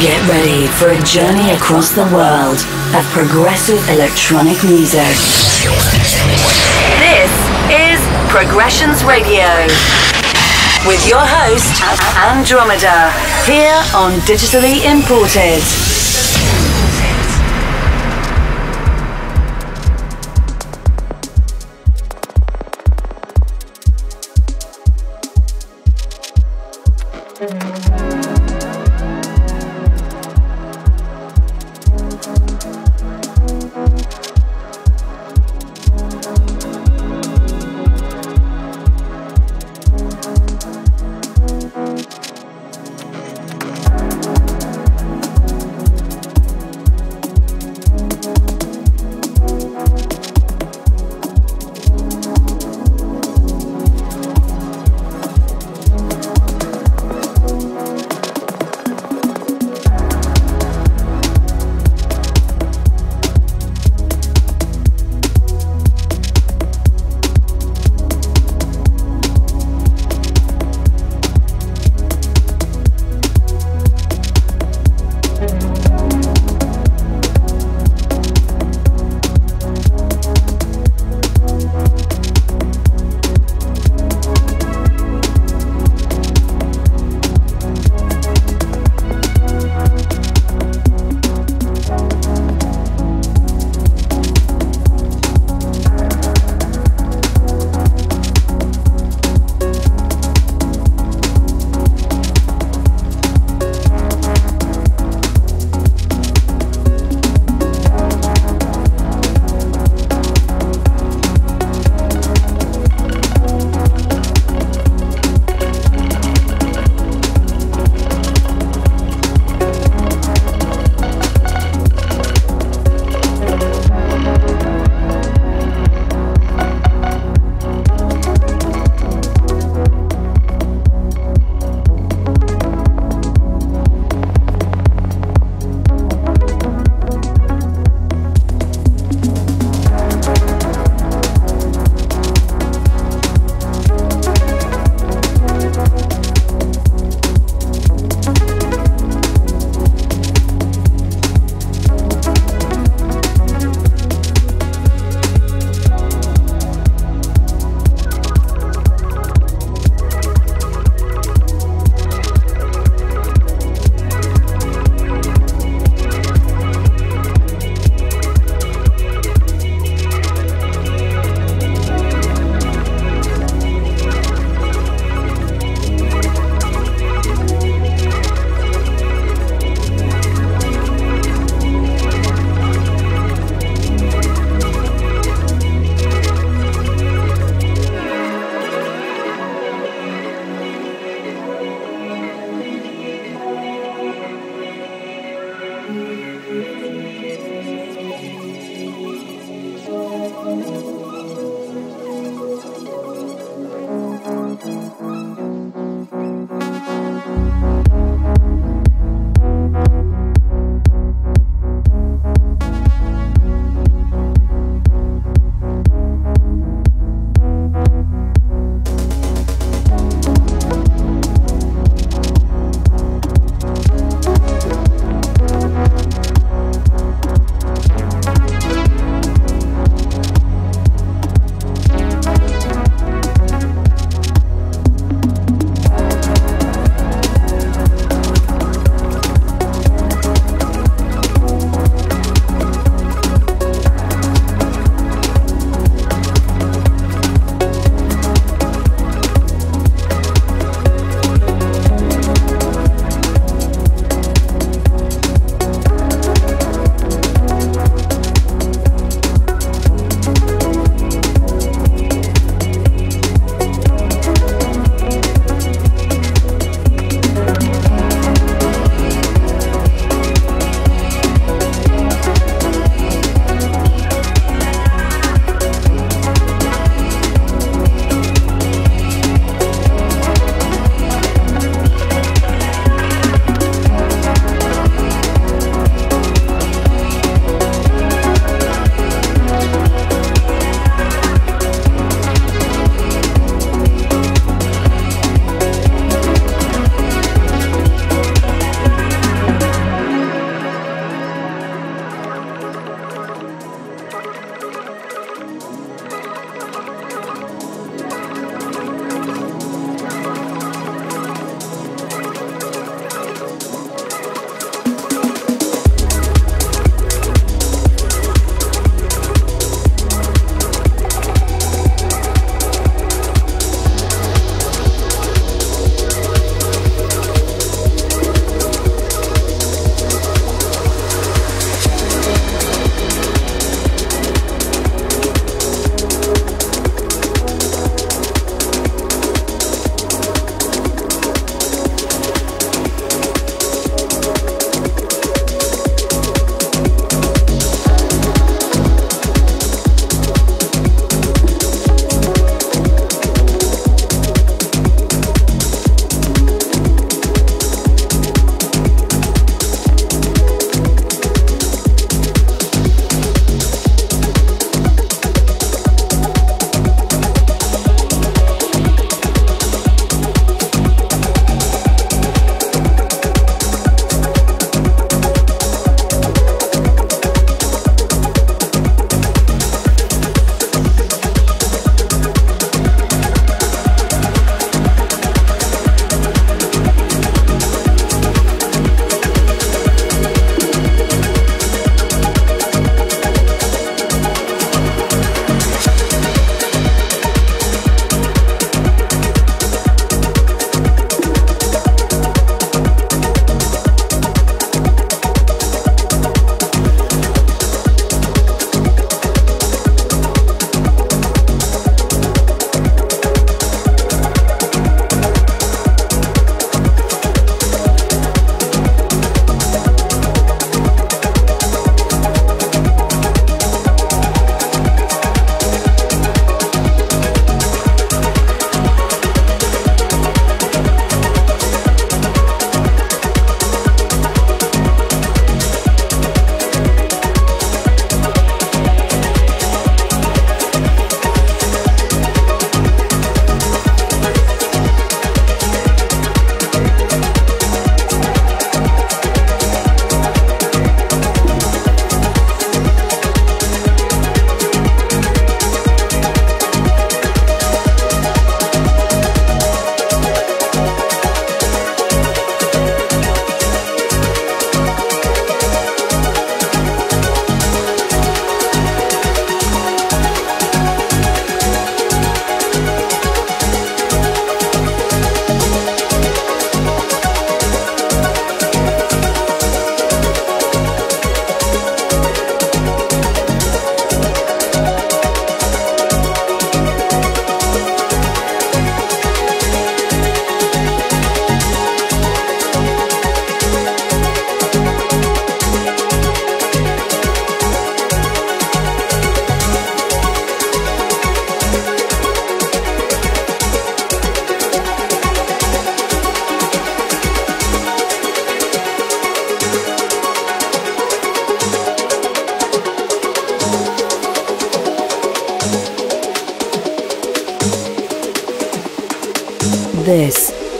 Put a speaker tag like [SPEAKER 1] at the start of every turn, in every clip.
[SPEAKER 1] Get ready for a journey across the world of progressive electronic music. This is Progressions Radio with your host, Andromedha, here on Digitally Imported.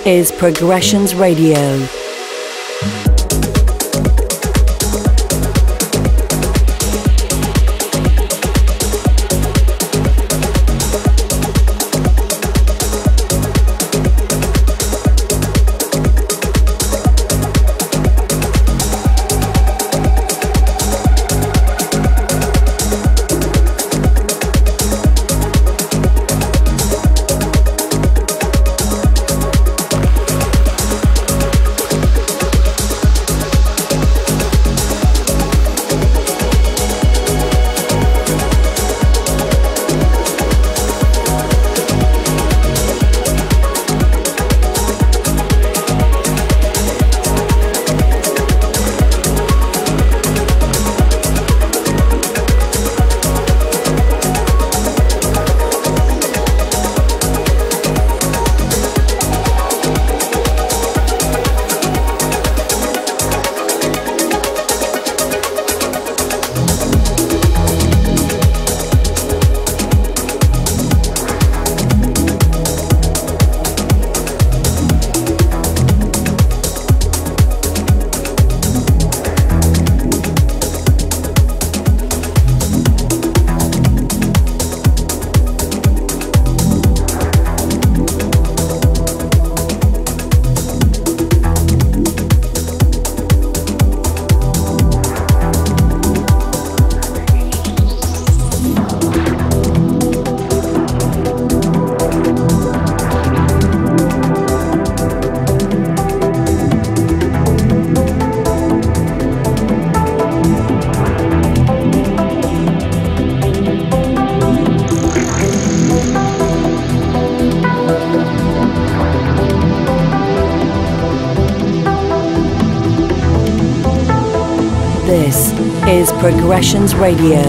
[SPEAKER 1] Is Progressions Radio. Progressions Radio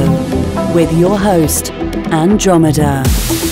[SPEAKER 1] with your host, Andromedha.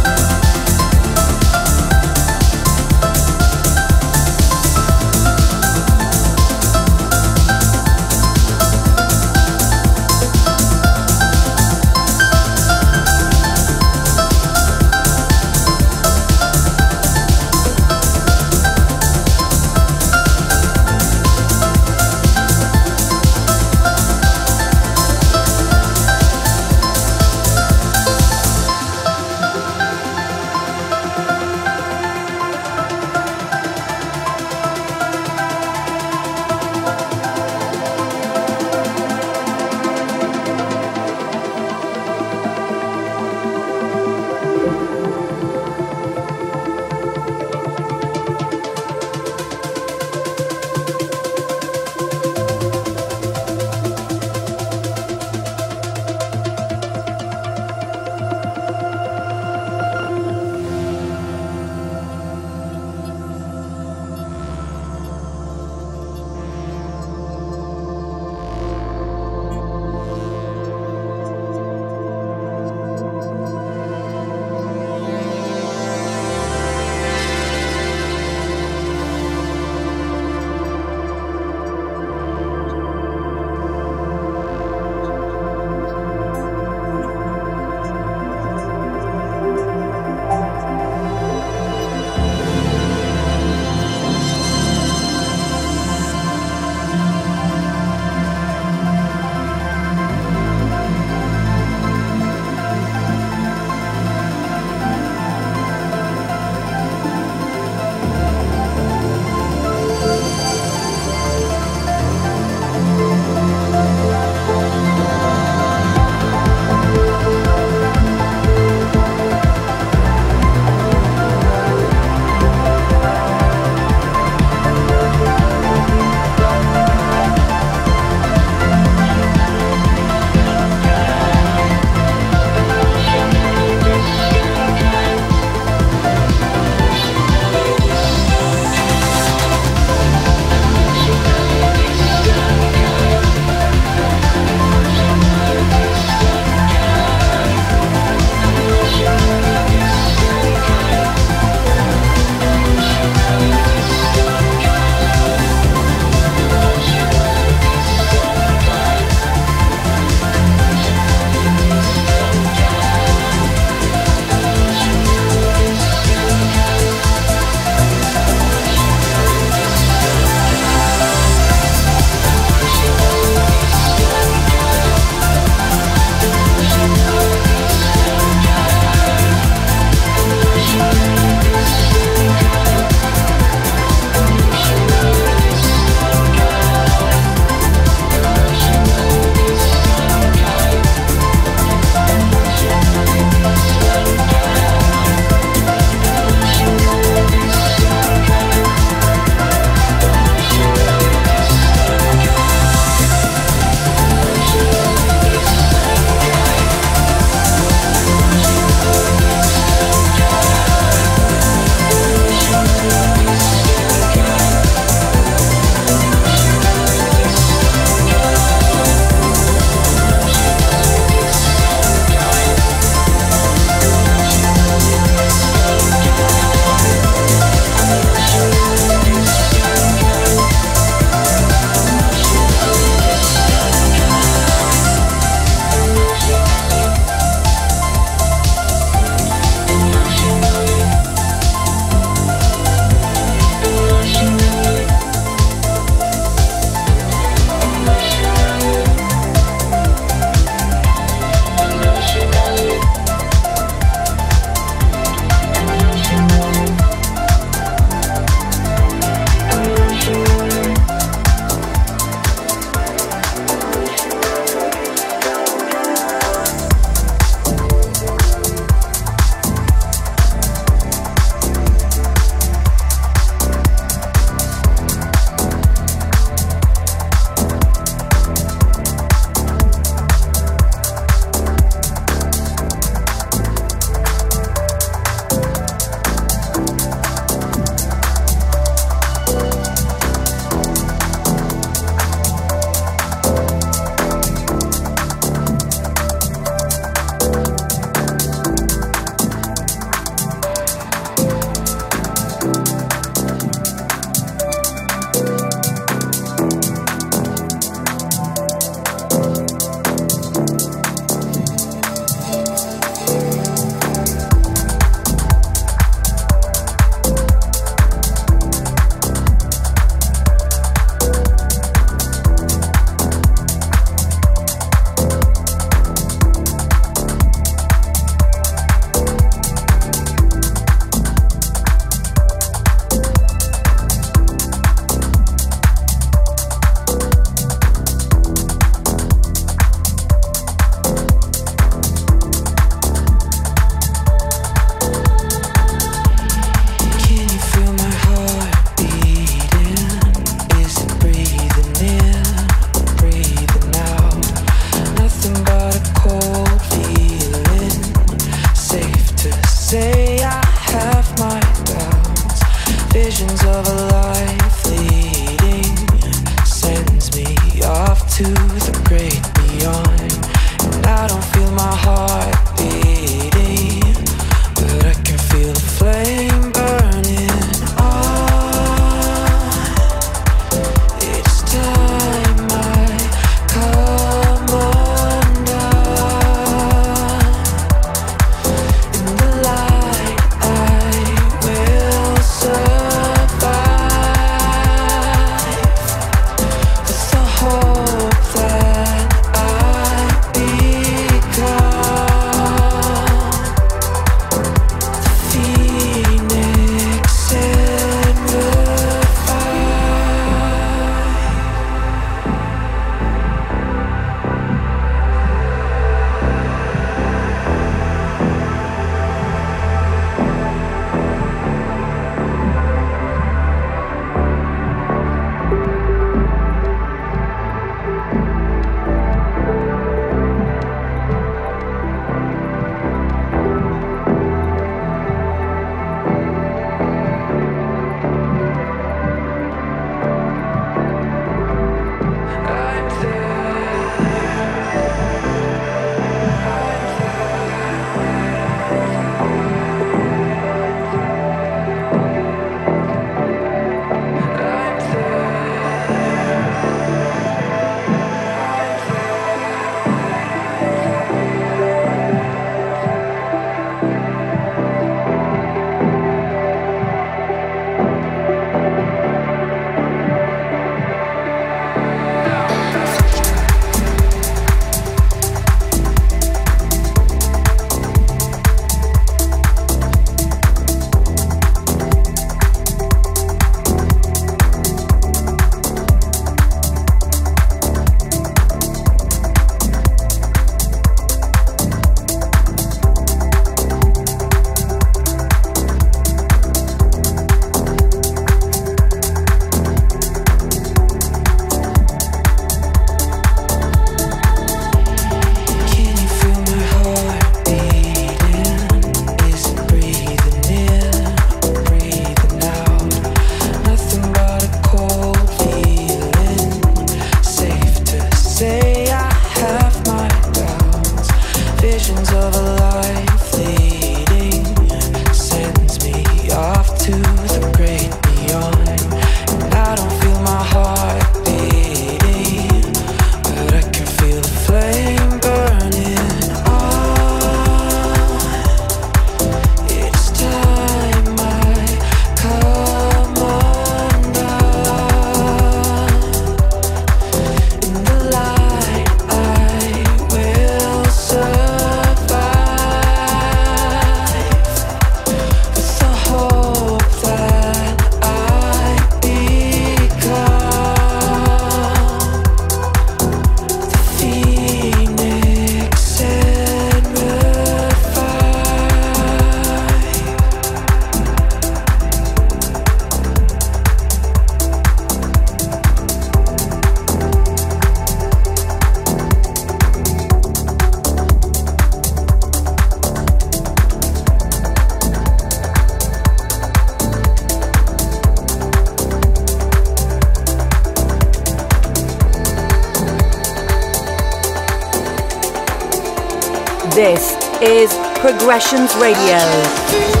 [SPEAKER 2] Progressions Radio.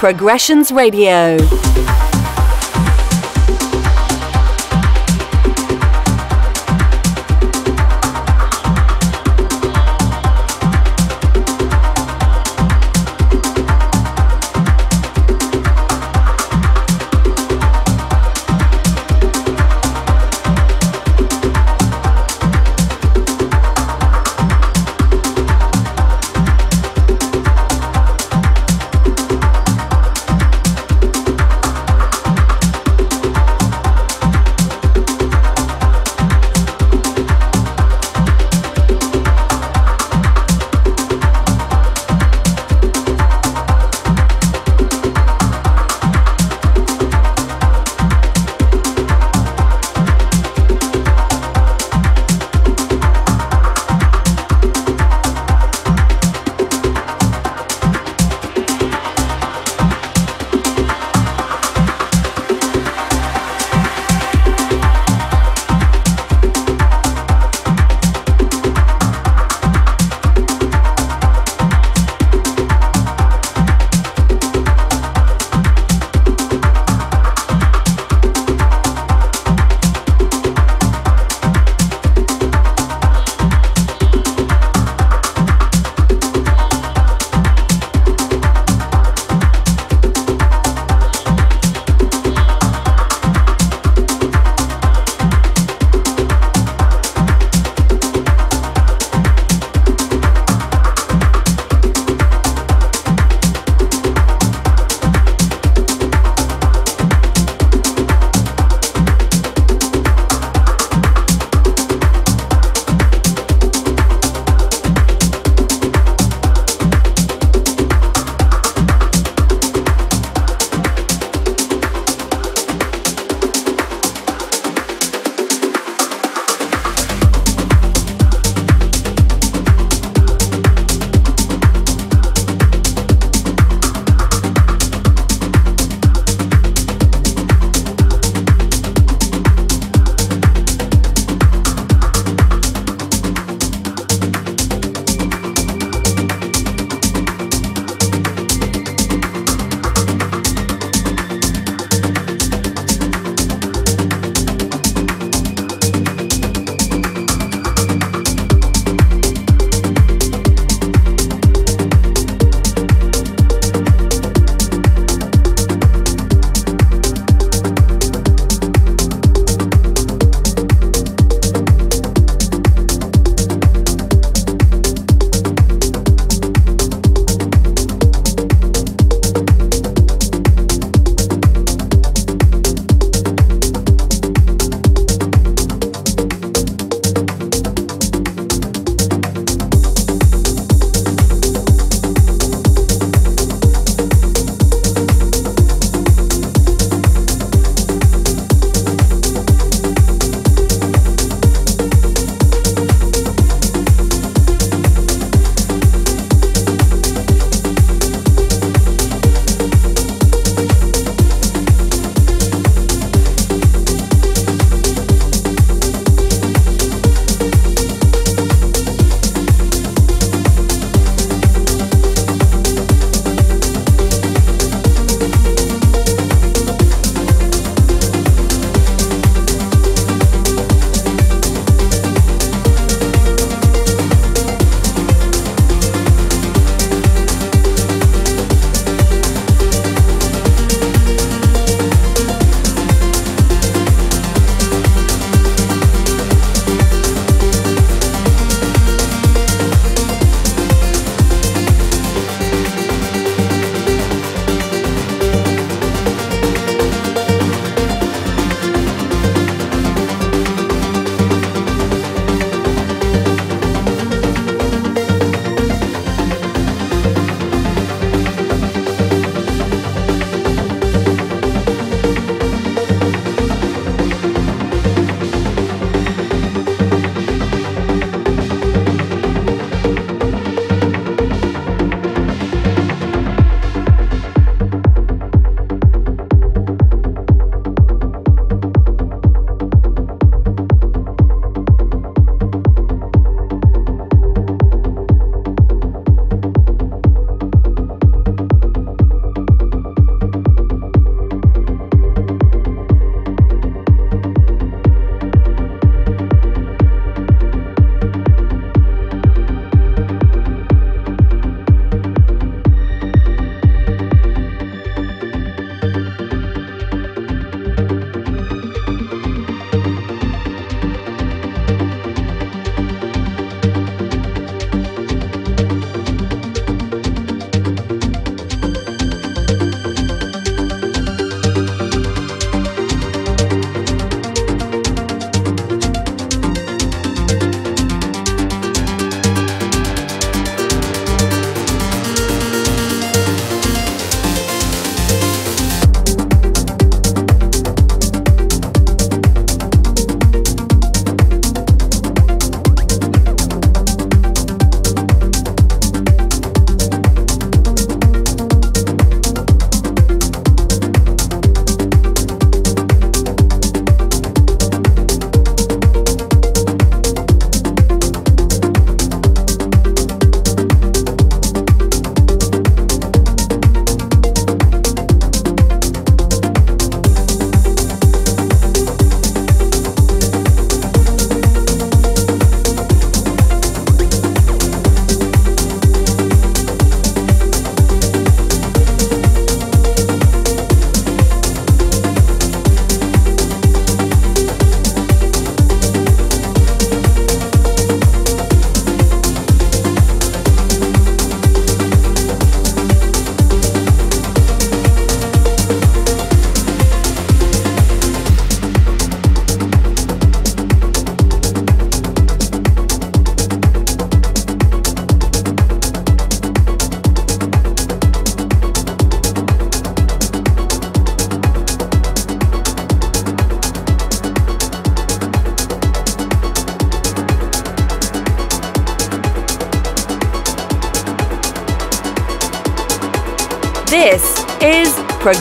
[SPEAKER 1] Progressions Radio.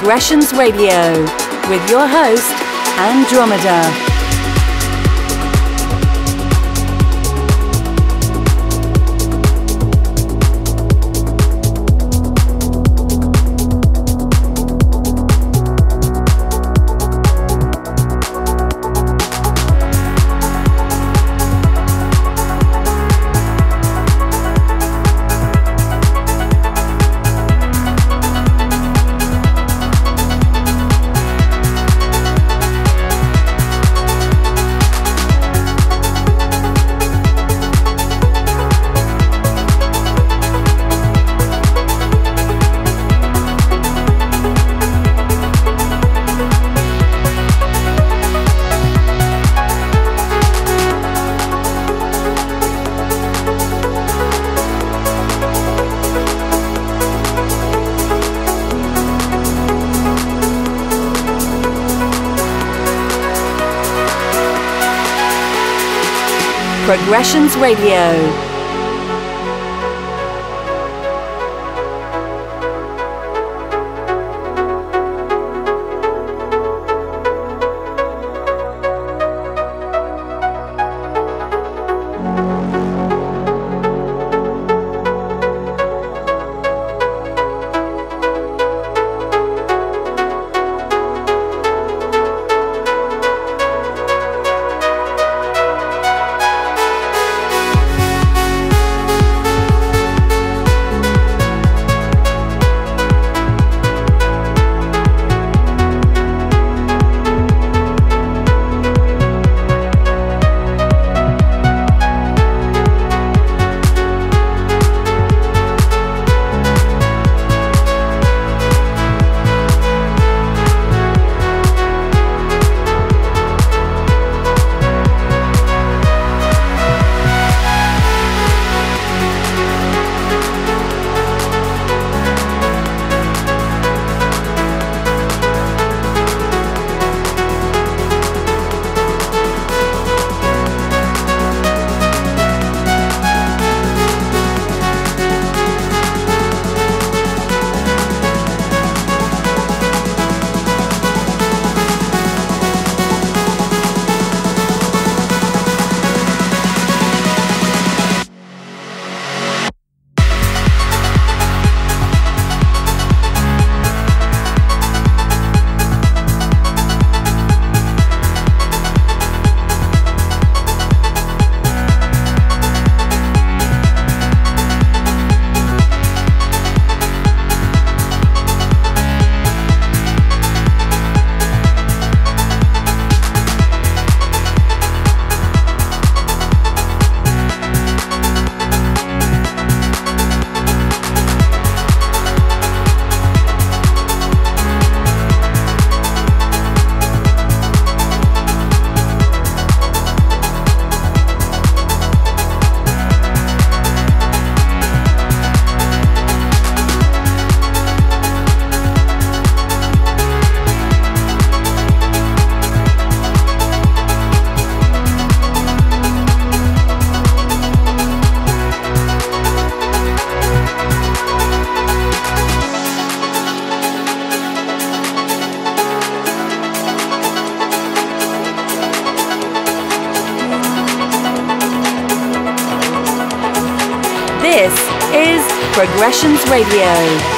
[SPEAKER 1] Progressions Radio with your host, Andromedha. Progressions Radio. Radio.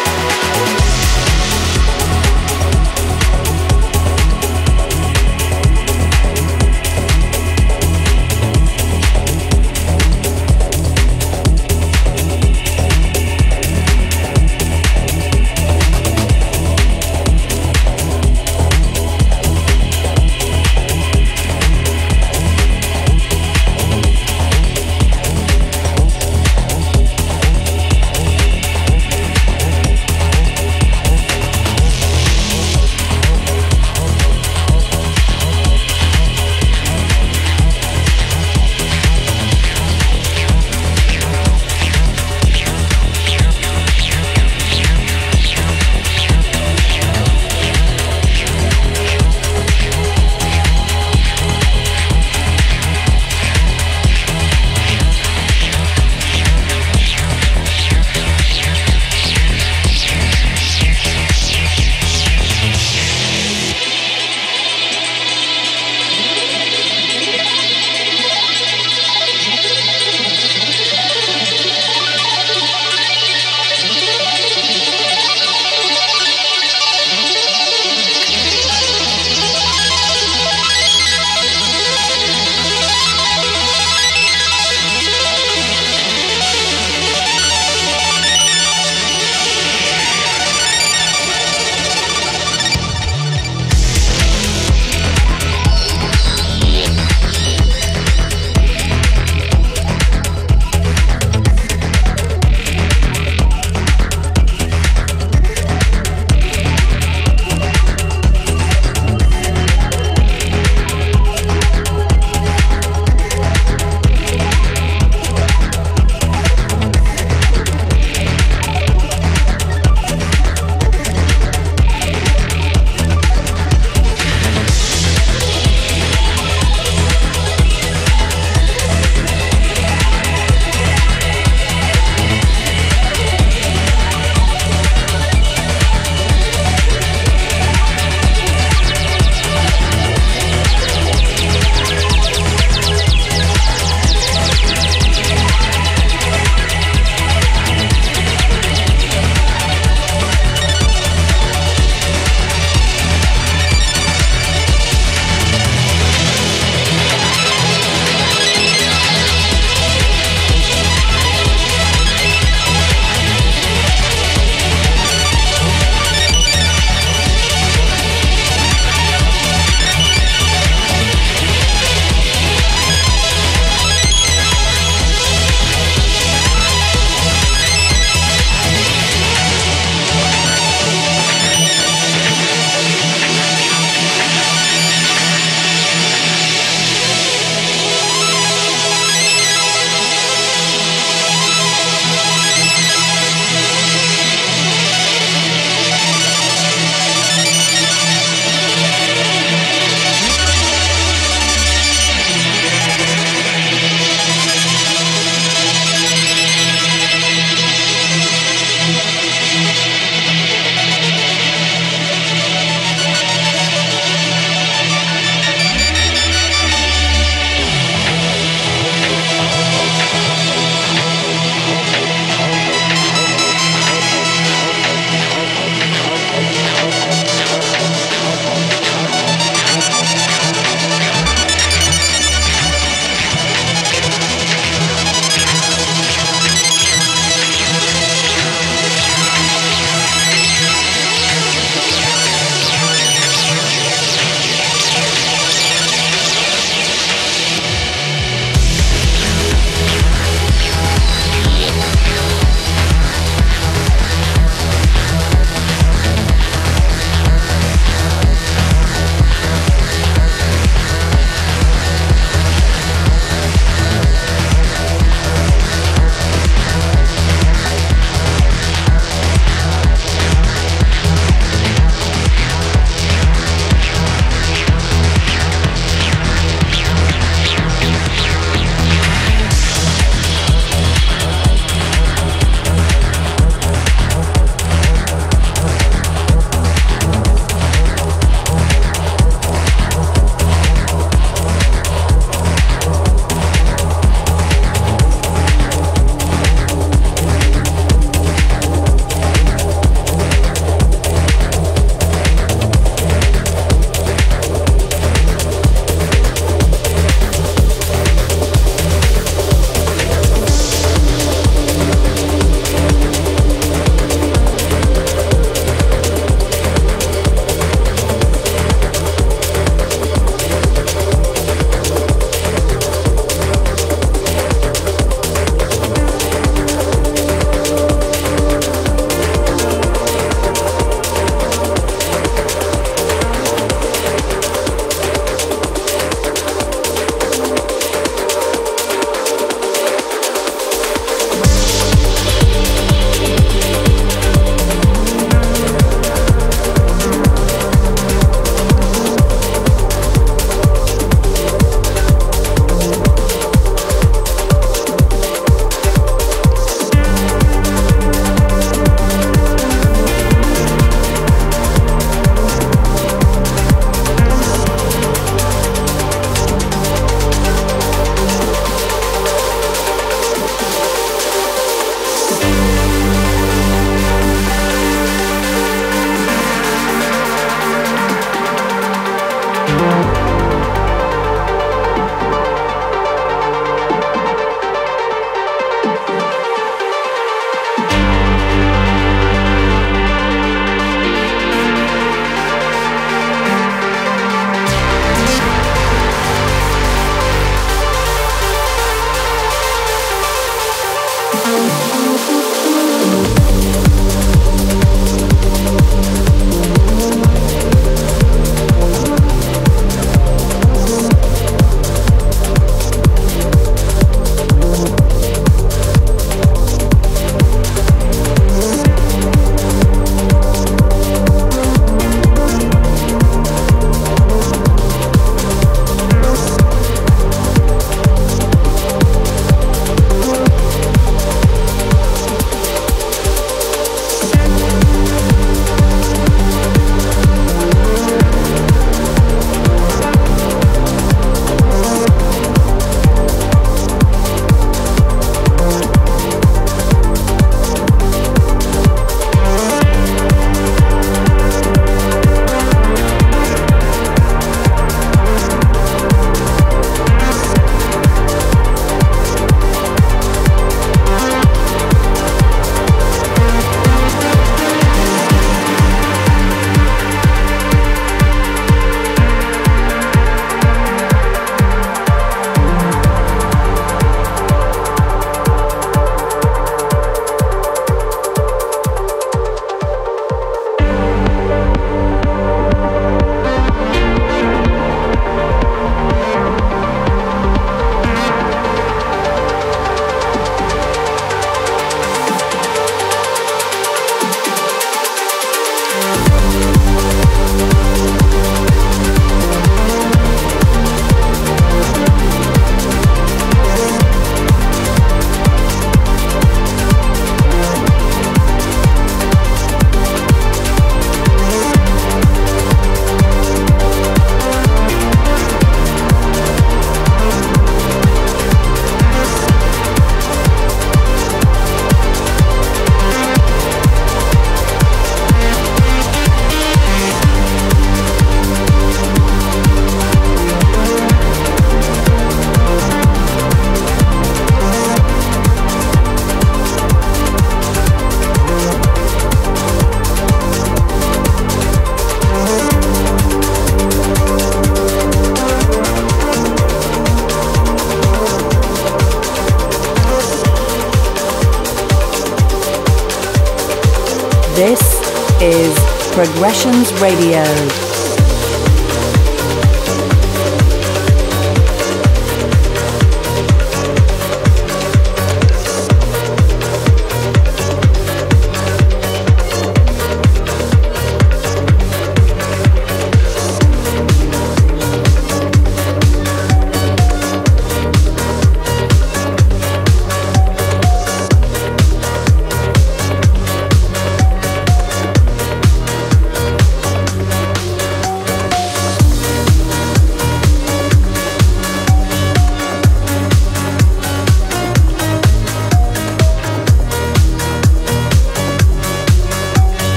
[SPEAKER 1] Radio.